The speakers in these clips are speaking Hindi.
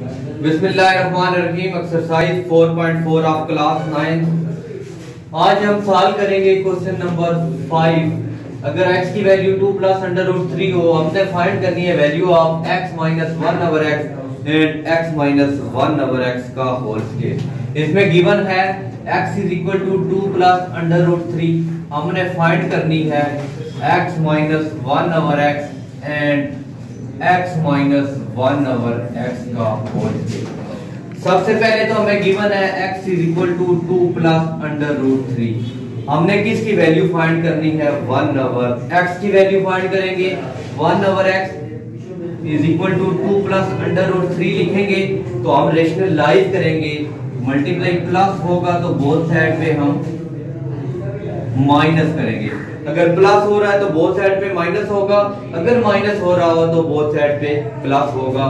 बिस्मिल्लाहिर्रहमानिर्रहीम एक्सरसाइज 4.4 ऑफ़ क्लास 9 आज हम सॉल्व करेंगे क्वेश्चन नंबर 5 अगर x की value 2 plus under root three हो, हमने फाइंड करनी है value of x minus one over x and x minus one over x का होल स्केयर इसमें गिवन है x is equal to two plus under root three हमने फाइंड करनी है x minus one over x and x minus one over x का होल सबसे पहले तो हमें गिवन है x is equal to two plus under root three हमने किसकी वैल्यू फाइंड करनी है? वन ओवर x की वैल्यू फाइंड करेंगे। One over x is equal to two plus under root three लिखेंगे। तो हम रेशनलाइज करेंगे। मल्टीप्लाई प्लस होगा तो बोथ साइड पे हम माइनस करेंगे। अगर प्लस हो रहा है तो बोथ साइड पे माइनस होगा। अगर माइनस हो रहा हो तो बोथ साइड पे प्लस होगा।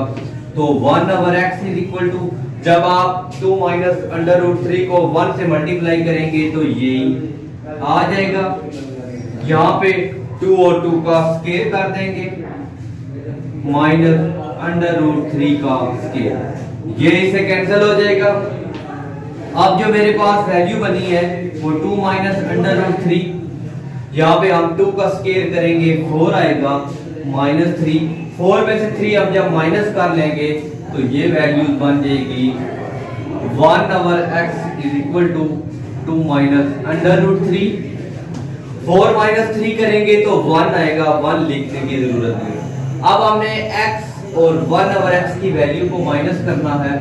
तो one over x is equal to जब आप two minus under root three को वन से मल्टीप्लाई करेंगे तो ये आ जाएगा। यहाँ पे टू और टू का स्केयर कर देंगे। माइनस अंडर रूट थ्री का स्केयर ये इसे कैंसिल हो जाएगा। अब जो मेरे पास वैल्यू बनी है, वो two minus under root three यहाँ पे हम टू का स्केयर करेंगे फोर आएगा माइनस थ्री फोर में से थ्री अब जब माइनस कर लेंगे तो ये वैल्यू बन जाएगी one over x is equal to two minus under root three four minus three करेंगे तो वन आएगा वन लिखने की ज़रूरत नहीं। अब हमने एक्स और वन अवर एक्स की वैल्यू को माइनस करना है।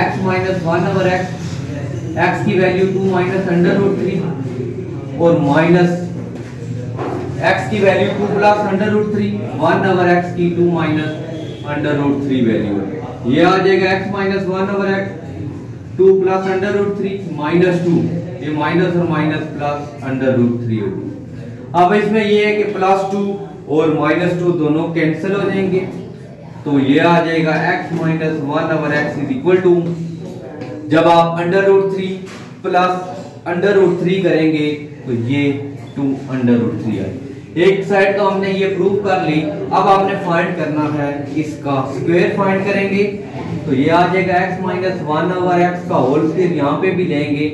X minus one over x x की value two minus under root three और माइनस x की value two plus under root three one over x की two minus under root three value ये आ जाएगा x minus one over x two plus under root three minus two ये माइनस और minus plus under root three होगी। अब इसमें ये है कि प्लस टू और माइनस टू दोनों कैंसिल हो जाएँगे। तो ये आ जाएगा x minus one over x is equal to जब आप under root three plus under root three करेंगे तो ये टू अंडर रूट थ्री आएगा एक साइड तो हमने ये प्रूव कर ली, अब आपने फाइंड करना है इसका। स्क्वायर फाइंड करेंगे तो ये आ जाएगा x minus one over x का होल स्क्वायर यहाँ पे भी लेंगे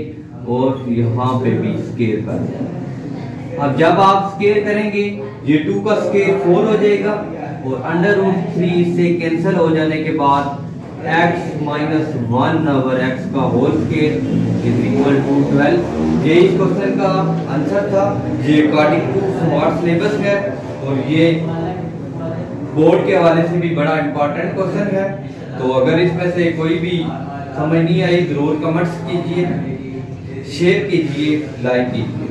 और यहाँ पे भी स्केयर कर अब जब आप स्केयर करेंगे, ये टू का स्केयर फोर हो जाएगा और अंडर रूट थ्री से कैंसिल हो जाने के बाद x minus one over x का whole square is equal to twelve ये इस क्वेश्चन का आंसर था। ये अकॉर्डिंग टू स्मार्ट सिलेबस है और ये बोर्ड के हवाले से भी बड़ा इंपॉर्टेंट क्वेश्चन है। तो अगर इसमें से कोई भी समझ नहीं आई, ज़रूर कमेंट्स कीजिए शेयर कीजिए लाइक कीजिए।